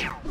Yeah.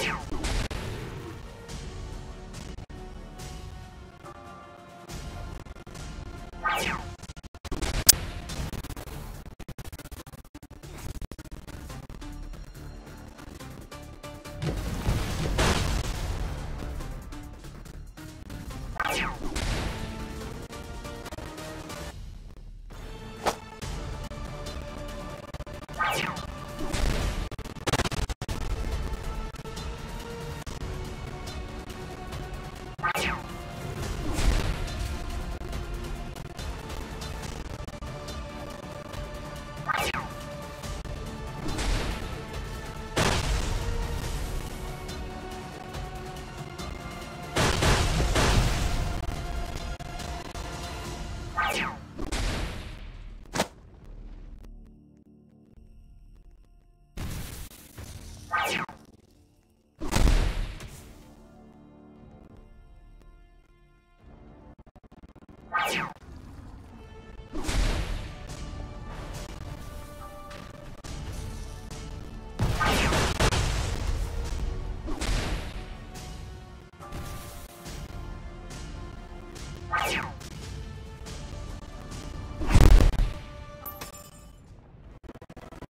Wow.